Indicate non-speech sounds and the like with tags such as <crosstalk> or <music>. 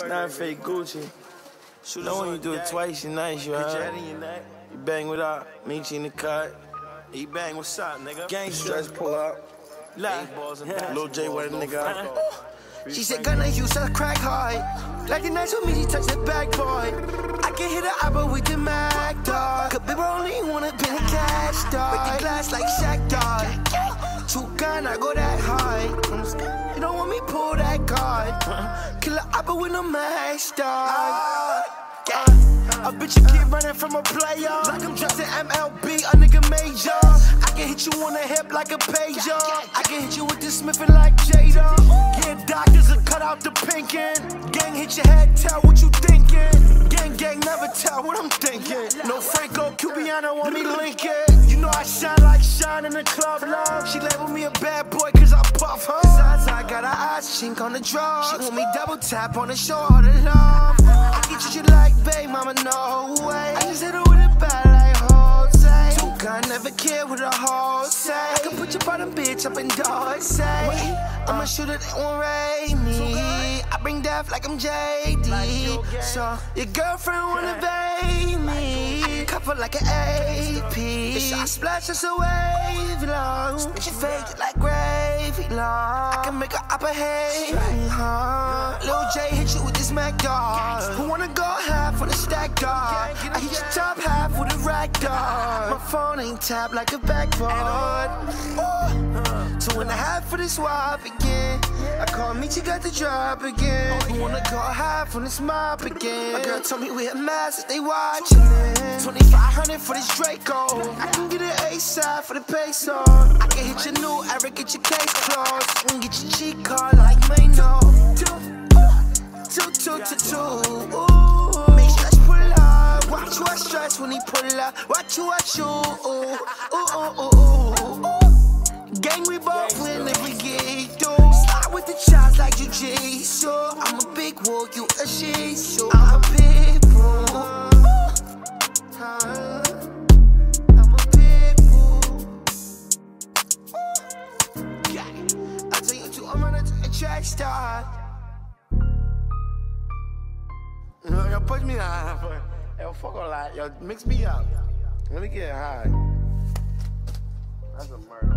It's not fake Gucci. Shoot know when you do it twice, you're nice, you heard? You bang with her, meet you in the cut. He bang, what's up, nigga? Gangsta. Just pull up. Lil J with a nigga. She said, gonna use her crack hard. Like the nights with me, she touched the back boy. I can hit her but with the Mac dog. Cause baby, only wanna be a cash dog. Break the glass like Shaq dog. I go that high. You don't want me pull that card. <laughs> Kill her but with no mask dog. A bitch you keep running from a player. Like I'm dressed in MLB, a nigga major. I can hit you on the hip like a pager. I can hit you with this Smithing like Jada. Yeah, doctors will cut out the pinkin. Gang hit your head, tell what you thinking Gang, gang, never tell what I'm thinking No Franco Cubiano want me linking shine in the club, love. She labeled me a bad boy cause I puff her Besides, I got her eyes chink on the drugs. She want me double tap on the shoulder, love. I get treat you like babe, mama, no way. I just hit her with a bat like Jose. Two gun, never care what a hoe say. I can put your bottom bitch up in dog say. I'ma shoot it, they won't raid me. I bring death like I'm JD So your girlfriend wanna evade me Like an AP The shot splash just a wave long She fake like gravy long. I can make her up a hate huh? Lil J hit you with this Mac dog Who wanna go half on a stack dog I hit your top half with a rack dog. Uh-huh. My phone ain't tapped like a backboard. Oh. Two and a half for this swap again. I call me, she got the drop again. Oh, Who wanna go half on this mop again My girl told me we had masks, they watching. it 2500 for this Draco. I can get an ASAP for the peso. I can hit your new Eric, get your case closed. And get your cheat card like Mano. Two, two, two, two, ooh. Make stretch pull up. Watch you I stress when he pull up. Watch you watch you, ooh, ooh, ooh, ooh, ooh. Gang we both win get through Slide with the chops like you So I'm a big wolf, you a she So I'm a big a track star Yo, push me high. Yo, fuck all that. Yo, mix me up. Let me get high. That's a murder.